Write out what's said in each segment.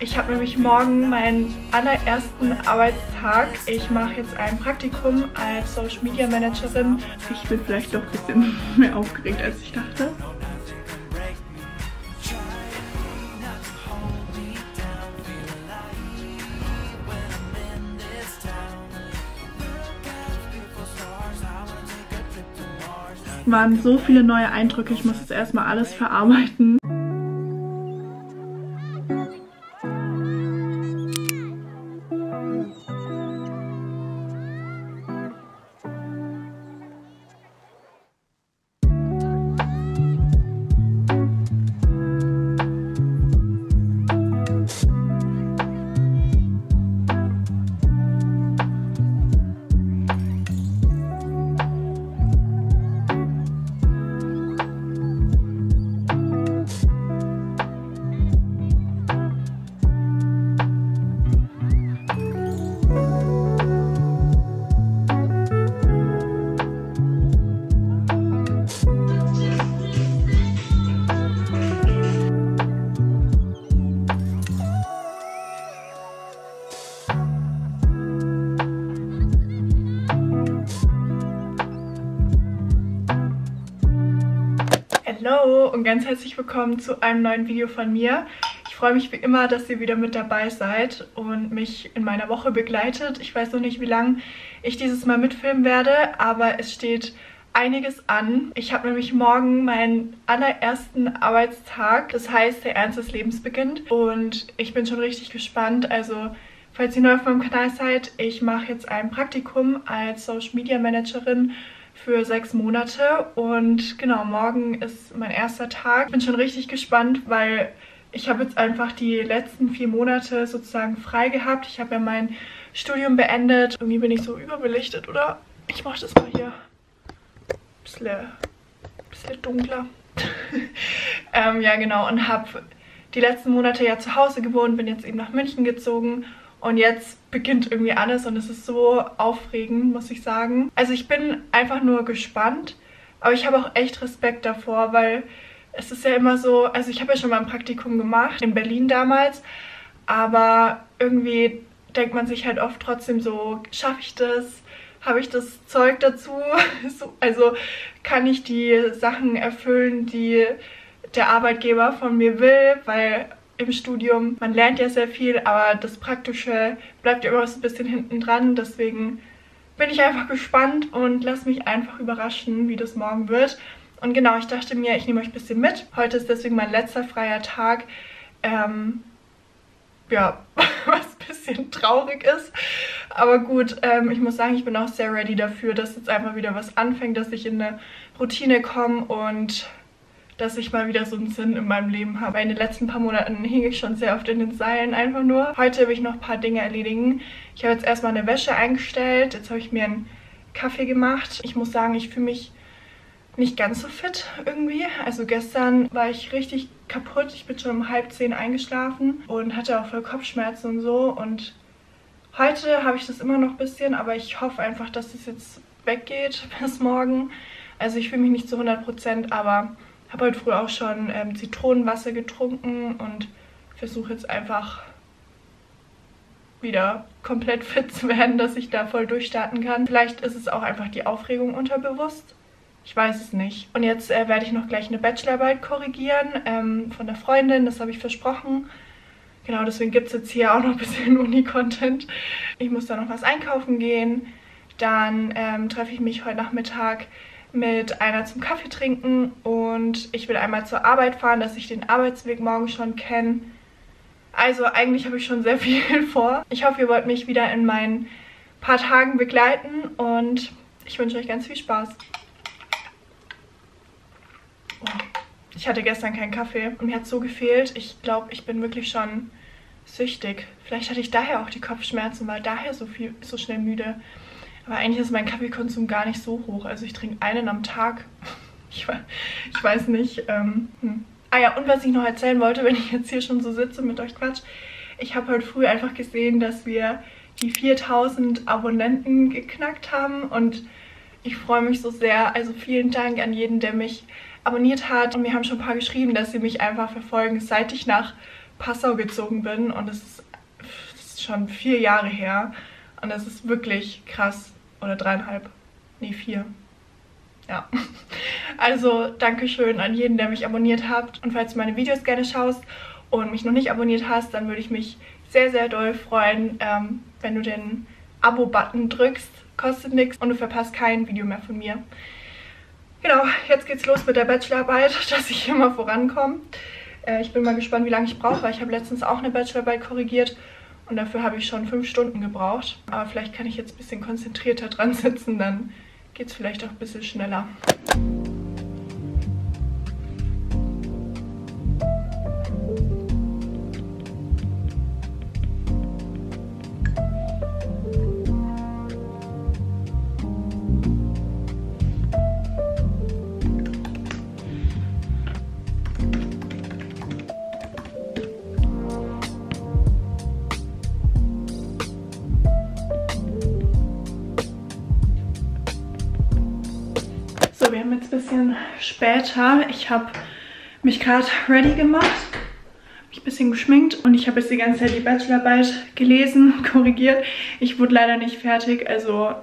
Ich habe nämlich morgen meinen allerersten Arbeitstag. Ich mache jetzt ein Praktikum als Social Media Managerin. Ich bin vielleicht doch ein bisschen mehr aufgeregt, als ich dachte. Waren so viele neue Eindrücke, ich muss jetzt erstmal alles verarbeiten. Und ganz herzlich willkommen zu einem neuen Video von mir. Ich freue mich wie immer, dass ihr wieder mit dabei seid und mich in meiner Woche begleitet. Ich weiß noch nicht, wie lange ich dieses Mal mitfilmen werde, aber es steht einiges an. Ich habe nämlich morgen meinen allerersten Arbeitstag, das heißt, der Ernst des Lebens beginnt und ich bin schon richtig gespannt. Also, falls ihr neu auf meinem Kanal seid, ich mache jetzt ein Praktikum als Social Media Managerin für sechs Monate und genau, morgen ist mein erster Tag. Ich bin schon richtig gespannt, weil ich habe jetzt einfach die letzten vier Monate sozusagen frei gehabt. Ich habe ja mein Studium beendet. Irgendwie bin ich so überbelichtet, oder? Ich mache das mal hier bisschen, bisschen dunkler. ähm, ja, genau, und habe die letzten Monate ja zu Hause gewohnt, bin jetzt eben nach München gezogen und jetzt beginnt irgendwie alles und es ist so aufregend, muss ich sagen. Also ich bin einfach nur gespannt, aber ich habe auch echt Respekt davor, weil es ist ja immer so, also ich habe ja schon mal ein Praktikum gemacht, in Berlin damals, aber irgendwie denkt man sich halt oft trotzdem so, schaffe ich das? Habe ich das Zeug dazu? also kann ich die Sachen erfüllen, die der Arbeitgeber von mir will, weil im Studium. Man lernt ja sehr viel, aber das Praktische bleibt ja immer so ein bisschen hinten dran. Deswegen bin ich einfach gespannt und lasse mich einfach überraschen, wie das morgen wird. Und genau, ich dachte mir, ich nehme euch ein bisschen mit. Heute ist deswegen mein letzter freier Tag. Ähm, ja, was ein bisschen traurig ist. Aber gut, ähm, ich muss sagen, ich bin auch sehr ready dafür, dass jetzt einfach wieder was anfängt, dass ich in eine Routine komme und dass ich mal wieder so einen Sinn in meinem Leben habe. In den letzten paar Monaten hing ich schon sehr oft in den Seilen einfach nur. Heute will ich noch ein paar Dinge erledigen. Ich habe jetzt erstmal eine Wäsche eingestellt. Jetzt habe ich mir einen Kaffee gemacht. Ich muss sagen, ich fühle mich nicht ganz so fit irgendwie. Also gestern war ich richtig kaputt. Ich bin schon um halb zehn eingeschlafen und hatte auch voll Kopfschmerzen und so. Und heute habe ich das immer noch ein bisschen, aber ich hoffe einfach, dass es jetzt weggeht bis morgen. Also ich fühle mich nicht zu 100 Prozent, aber habe heute früh auch schon ähm, Zitronenwasser getrunken und versuche jetzt einfach wieder komplett fit zu werden, dass ich da voll durchstarten kann. Vielleicht ist es auch einfach die Aufregung unterbewusst. Ich weiß es nicht. Und jetzt äh, werde ich noch gleich eine Bachelorarbeit korrigieren ähm, von der Freundin. Das habe ich versprochen. Genau, deswegen gibt es jetzt hier auch noch ein bisschen Uni-Content. Ich muss da noch was einkaufen gehen. Dann ähm, treffe ich mich heute Nachmittag mit einer zum Kaffee trinken und ich will einmal zur Arbeit fahren, dass ich den Arbeitsweg morgen schon kenne. Also eigentlich habe ich schon sehr viel vor. Ich hoffe, ihr wollt mich wieder in meinen paar Tagen begleiten und ich wünsche euch ganz viel Spaß. Oh, ich hatte gestern keinen Kaffee und mir hat so gefehlt. Ich glaube, ich bin wirklich schon süchtig. Vielleicht hatte ich daher auch die Kopfschmerzen, war daher so, viel, so schnell müde. Aber eigentlich ist mein Kaffeekonsum gar nicht so hoch. Also ich trinke einen am Tag. Ich, ich weiß nicht. Ähm, hm. Ah ja, und was ich noch erzählen wollte, wenn ich jetzt hier schon so sitze mit euch Quatsch. Ich habe heute früh einfach gesehen, dass wir die 4000 Abonnenten geknackt haben. Und ich freue mich so sehr. Also vielen Dank an jeden, der mich abonniert hat. Und mir haben schon ein paar geschrieben, dass sie mich einfach verfolgen, seit ich nach Passau gezogen bin und das ist, ist schon vier Jahre her und das ist wirklich krass. Oder dreieinhalb. Nee, vier. Ja. Also, danke schön an jeden, der mich abonniert hat. Und falls du meine Videos gerne schaust und mich noch nicht abonniert hast, dann würde ich mich sehr, sehr doll freuen, ähm, wenn du den Abo-Button drückst. Kostet nichts und du verpasst kein Video mehr von mir. Genau, jetzt geht's los mit der Bachelorarbeit, dass ich mal vorankomme. Äh, ich bin mal gespannt, wie lange ich brauche, weil ich habe letztens auch eine Bachelorarbeit korrigiert und dafür habe ich schon fünf Stunden gebraucht. Aber vielleicht kann ich jetzt ein bisschen konzentrierter dran sitzen, dann geht es vielleicht auch ein bisschen schneller. Später. Ich habe mich gerade ready gemacht, mich ein bisschen geschminkt und ich habe jetzt die ganze Zeit die Bachelorarbeit gelesen, korrigiert. Ich wurde leider nicht fertig, also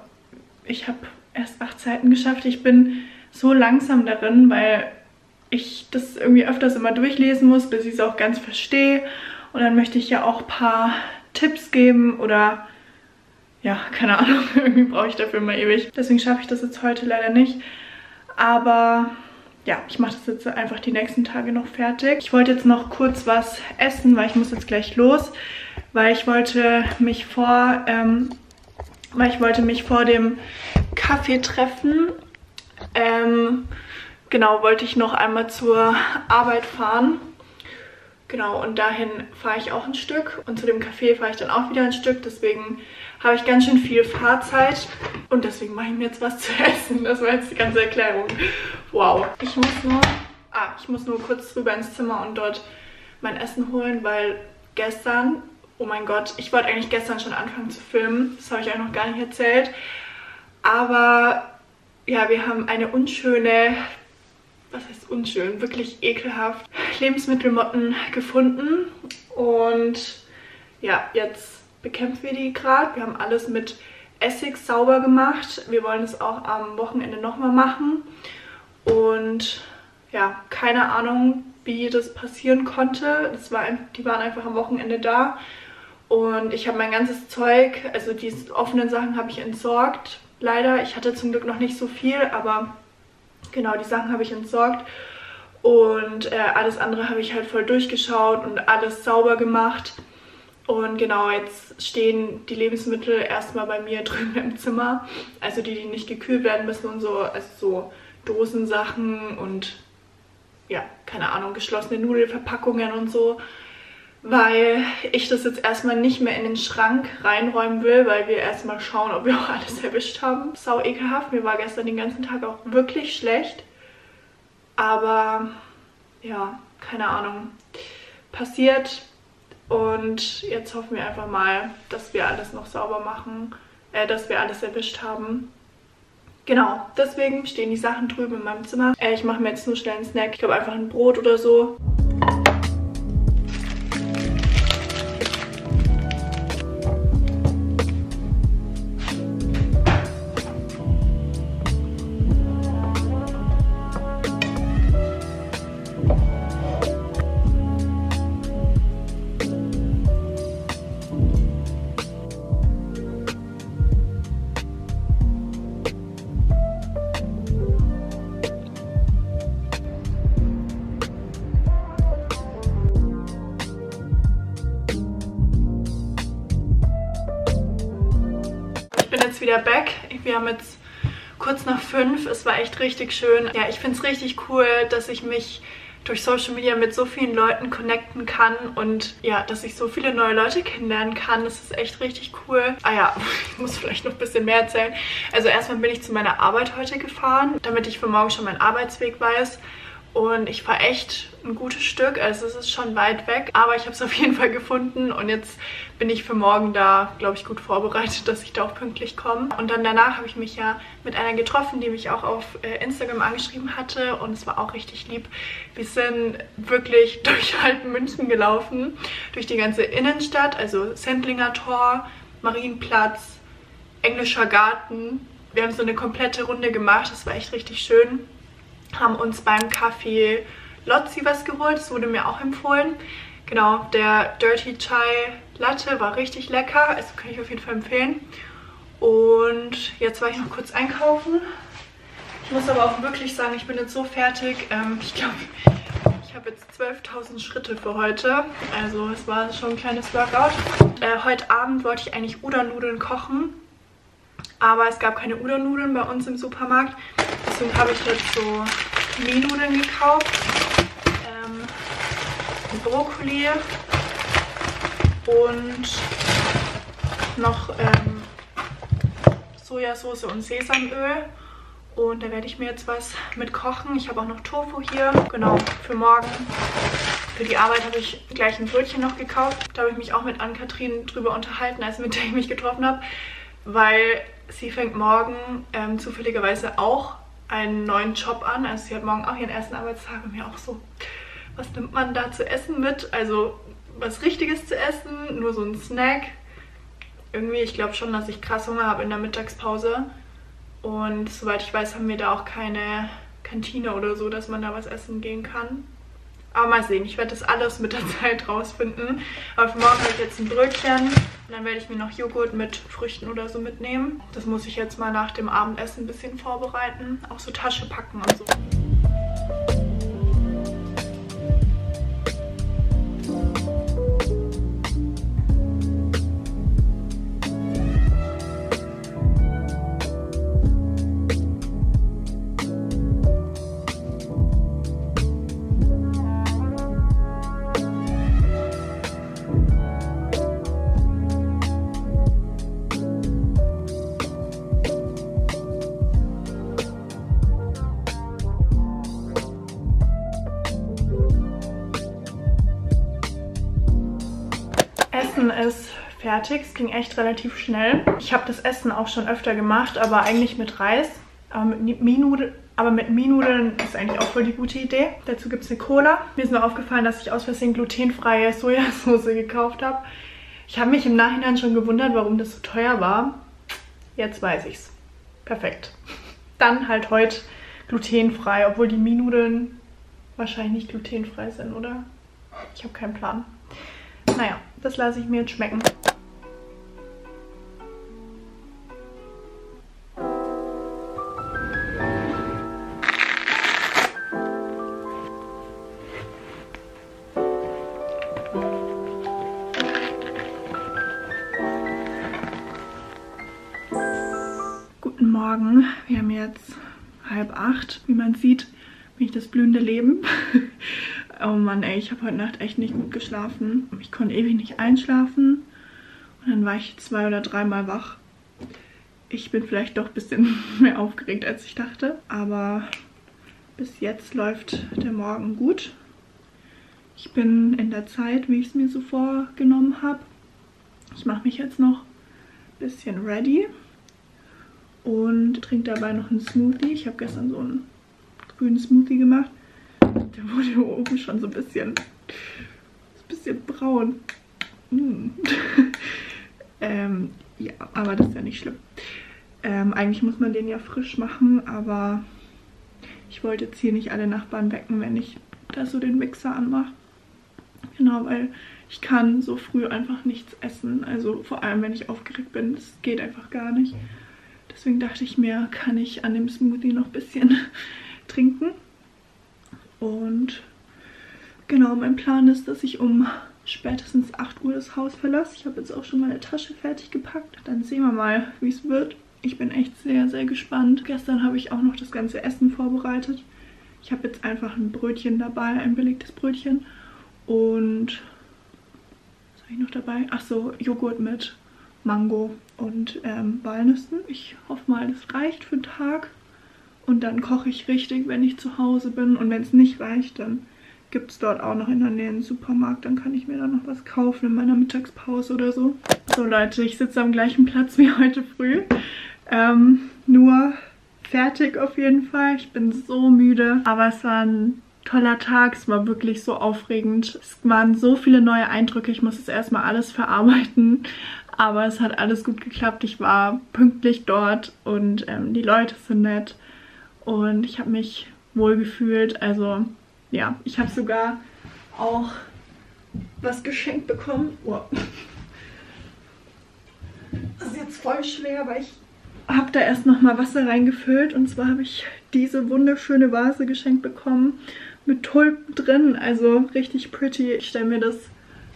ich habe erst acht Seiten geschafft. Ich bin so langsam darin, weil ich das irgendwie öfters immer durchlesen muss, bis ich es auch ganz verstehe. Und dann möchte ich ja auch ein paar Tipps geben oder ja, keine Ahnung, irgendwie brauche ich dafür immer ewig. Deswegen schaffe ich das jetzt heute leider nicht. Aber ja, ich mache das jetzt einfach die nächsten Tage noch fertig. Ich wollte jetzt noch kurz was essen, weil ich muss jetzt gleich los. Weil ich wollte mich vor, ähm, weil ich wollte mich vor dem Kaffee treffen. Ähm, genau, wollte ich noch einmal zur Arbeit fahren. Genau, und dahin fahre ich auch ein Stück. Und zu dem Café fahre ich dann auch wieder ein Stück. Deswegen habe ich ganz schön viel Fahrzeit. Und deswegen mache ich mir jetzt was zu essen. Das war jetzt die ganze Erklärung. Wow. Ich muss nur, ah, ich muss nur kurz rüber ins Zimmer und dort mein Essen holen, weil gestern, oh mein Gott, ich wollte eigentlich gestern schon anfangen zu filmen. Das habe ich euch noch gar nicht erzählt. Aber ja, wir haben eine unschöne was heißt unschön, wirklich ekelhaft Lebensmittelmotten gefunden. Und ja, jetzt bekämpfen wir die gerade. Wir haben alles mit Essig sauber gemacht. Wir wollen es auch am Wochenende nochmal machen. Und ja, keine Ahnung, wie das passieren konnte. Das war, die waren einfach am Wochenende da. Und ich habe mein ganzes Zeug, also die offenen Sachen habe ich entsorgt. Leider, ich hatte zum Glück noch nicht so viel, aber Genau, die Sachen habe ich entsorgt und äh, alles andere habe ich halt voll durchgeschaut und alles sauber gemacht. Und genau, jetzt stehen die Lebensmittel erstmal bei mir drüben im Zimmer. Also die, die nicht gekühlt werden müssen und so. Also so Dosensachen und ja, keine Ahnung, geschlossene Nudelverpackungen und so. Weil ich das jetzt erstmal nicht mehr in den Schrank reinräumen will, weil wir erstmal schauen, ob wir auch alles erwischt haben. Sau ekelhaft. Mir war gestern den ganzen Tag auch wirklich schlecht. Aber ja, keine Ahnung. Passiert. Und jetzt hoffen wir einfach mal, dass wir alles noch sauber machen. Äh, dass wir alles erwischt haben. Genau, deswegen stehen die Sachen drüben in meinem Zimmer. Äh, ich mache mir jetzt nur schnell einen Snack. Ich glaube einfach ein Brot oder so. Wieder back. Wir haben jetzt kurz nach fünf. Es war echt richtig schön. Ja, ich finde es richtig cool, dass ich mich durch Social Media mit so vielen Leuten connecten kann und ja, dass ich so viele neue Leute kennenlernen kann. Das ist echt richtig cool. Ah ja, ich muss vielleicht noch ein bisschen mehr erzählen. Also erstmal bin ich zu meiner Arbeit heute gefahren, damit ich für morgen schon meinen Arbeitsweg weiß. Und ich fahre echt ein gutes Stück, also es ist schon weit weg, aber ich habe es auf jeden Fall gefunden und jetzt bin ich für morgen da, glaube ich, gut vorbereitet, dass ich da auch pünktlich komme. Und dann danach habe ich mich ja mit einer getroffen, die mich auch auf äh, Instagram angeschrieben hatte und es war auch richtig lieb. Wir sind wirklich durch halb München gelaufen, durch die ganze Innenstadt, also Sendlinger Tor, Marienplatz, Englischer Garten. Wir haben so eine komplette Runde gemacht, das war echt richtig schön haben uns beim Kaffee Lotzi was geholt. Das wurde mir auch empfohlen. Genau, der Dirty Chai Latte war richtig lecker. Also kann ich auf jeden Fall empfehlen. Und jetzt war ich noch kurz einkaufen. Ich muss aber auch wirklich sagen, ich bin jetzt so fertig. Ähm, ich glaube, ich habe jetzt 12.000 Schritte für heute. Also es war schon ein kleines Workout. Äh, heute Abend wollte ich eigentlich Udon-Nudeln kochen. Aber es gab keine Udon-Nudeln bei uns im Supermarkt. Deswegen habe ich jetzt so Mienudeln gekauft. Ähm, Brokkoli und noch ähm, Sojasauce und Sesamöl. Und da werde ich mir jetzt was mit kochen. Ich habe auch noch Tofu hier. Genau, für morgen. Für die Arbeit habe ich gleich ein Brötchen noch gekauft. Da habe ich mich auch mit Ann-Kathrin drüber unterhalten, als mit der ich mich getroffen habe. Weil sie fängt morgen ähm, zufälligerweise auch einen neuen Job an. Also sie hat morgen auch ihren ersten Arbeitstag und mir auch so, was nimmt man da zu essen mit? Also was Richtiges zu essen, nur so ein Snack. Irgendwie, ich glaube schon, dass ich krass Hunger habe in der Mittagspause. Und soweit ich weiß, haben wir da auch keine Kantine oder so, dass man da was essen gehen kann. Aber mal sehen, ich werde das alles mit der Zeit rausfinden. Aber für morgen habe ich jetzt ein Brötchen. Und dann werde ich mir noch Joghurt mit Früchten oder so mitnehmen. Das muss ich jetzt mal nach dem Abendessen ein bisschen vorbereiten. Auch so Tasche packen und so. Fertig. Es ging echt relativ schnell. Ich habe das Essen auch schon öfter gemacht, aber eigentlich mit Reis. Aber mit Minudeln, aber mit Minudeln ist eigentlich auch voll die gute Idee. Dazu gibt es eine Cola. Mir ist nur aufgefallen, dass ich aus Versehen glutenfreie Sojasauce gekauft habe. Ich habe mich im Nachhinein schon gewundert, warum das so teuer war. Jetzt weiß ich's. Perfekt. Dann halt heute glutenfrei, obwohl die Minudeln wahrscheinlich nicht glutenfrei sind, oder? Ich habe keinen Plan. Naja, das lasse ich mir jetzt schmecken. Morgen, wir haben jetzt halb acht. Wie man sieht, bin ich das blühende Leben. Oh Mann, ey, ich habe heute Nacht echt nicht gut geschlafen. Ich konnte ewig nicht einschlafen. Und dann war ich zwei oder dreimal wach. Ich bin vielleicht doch ein bisschen mehr aufgeregt, als ich dachte. Aber bis jetzt läuft der Morgen gut. Ich bin in der Zeit, wie ich es mir so vorgenommen habe. Ich mache mich jetzt noch ein bisschen ready und trinke dabei noch einen Smoothie. Ich habe gestern so einen grünen Smoothie gemacht der wurde oben schon so ein bisschen, so ein bisschen braun. Mm. ähm, ja, aber das ist ja nicht schlimm. Ähm, eigentlich muss man den ja frisch machen, aber ich wollte jetzt hier nicht alle Nachbarn wecken, wenn ich da so den Mixer anmache. Genau, weil ich kann so früh einfach nichts essen. Also vor allem, wenn ich aufgeregt bin, das geht einfach gar nicht. Deswegen dachte ich mir, kann ich an dem Smoothie noch ein bisschen trinken. Und genau, mein Plan ist, dass ich um spätestens 8 Uhr das Haus verlasse. Ich habe jetzt auch schon meine Tasche fertig gepackt. Dann sehen wir mal, wie es wird. Ich bin echt sehr, sehr gespannt. Gestern habe ich auch noch das ganze Essen vorbereitet. Ich habe jetzt einfach ein Brötchen dabei, ein belegtes Brötchen. Und was habe ich noch dabei? Ach so, Joghurt mit Mango und ähm, Walnüssen. Ich hoffe mal, das reicht für den Tag. Und dann koche ich richtig, wenn ich zu Hause bin. Und wenn es nicht reicht, dann gibt es dort auch noch in der Nähe einen Supermarkt. Dann kann ich mir da noch was kaufen in meiner Mittagspause oder so. So Leute, ich sitze am gleichen Platz wie heute früh. Ähm, nur fertig auf jeden Fall. Ich bin so müde. Aber es war ein toller Tag. Es war wirklich so aufregend. Es waren so viele neue Eindrücke. Ich muss es erstmal alles verarbeiten. Aber es hat alles gut geklappt. Ich war pünktlich dort und ähm, die Leute sind nett. Und ich habe mich wohl gefühlt. Also ja, ich habe sogar auch was geschenkt bekommen. Oh. Das ist jetzt voll schwer, weil ich habe da erst nochmal Wasser reingefüllt. Und zwar habe ich diese wunderschöne Vase geschenkt bekommen mit Tulpen drin. Also richtig pretty. Ich stelle mir das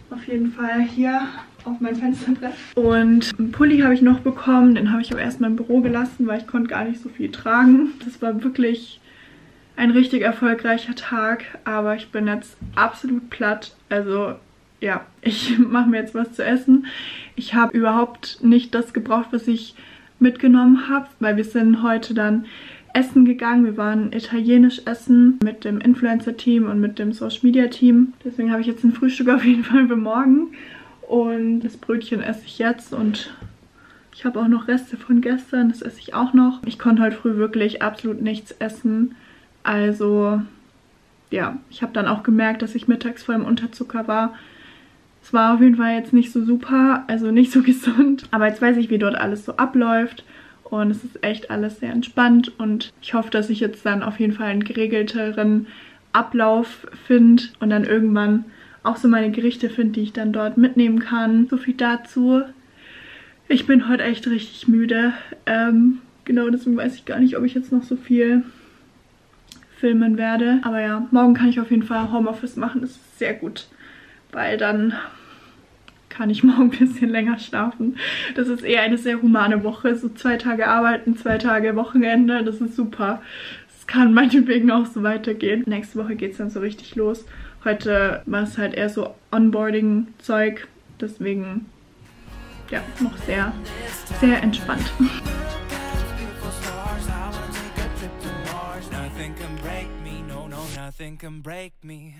auf jeden Fall hier auf mein Fensterbrett. Und einen Pulli habe ich noch bekommen. Den habe ich aber erst mal im Büro gelassen, weil ich konnte gar nicht so viel tragen. Das war wirklich ein richtig erfolgreicher Tag. Aber ich bin jetzt absolut platt. Also ja, ich mache mir jetzt was zu essen. Ich habe überhaupt nicht das gebraucht, was ich mitgenommen habe, weil wir sind heute dann essen gegangen. Wir waren italienisch essen mit dem Influencer-Team und mit dem Social-Media-Team. Deswegen habe ich jetzt ein Frühstück auf jeden Fall für morgen. Und das Brötchen esse ich jetzt und ich habe auch noch Reste von gestern, das esse ich auch noch. Ich konnte heute früh wirklich absolut nichts essen. Also ja, ich habe dann auch gemerkt, dass ich mittags voll im Unterzucker war. Es war auf jeden Fall jetzt nicht so super, also nicht so gesund. Aber jetzt weiß ich, wie dort alles so abläuft. Und es ist echt alles sehr entspannt. Und ich hoffe, dass ich jetzt dann auf jeden Fall einen geregelteren Ablauf finde und dann irgendwann auch so meine Gerichte finde, die ich dann dort mitnehmen kann. So viel dazu. Ich bin heute echt richtig müde. Ähm, genau, deswegen weiß ich gar nicht, ob ich jetzt noch so viel filmen werde. Aber ja, morgen kann ich auf jeden Fall Homeoffice machen. Das ist sehr gut, weil dann kann ich morgen ein bisschen länger schlafen. Das ist eher eine sehr humane Woche. So zwei Tage arbeiten, zwei Tage Wochenende. Das ist super. Es kann meinetwegen auch so weitergehen. Nächste Woche geht es dann so richtig los. Heute war es halt eher so Onboarding-Zeug. Deswegen, ja, noch sehr, sehr entspannt. Nothing can break me,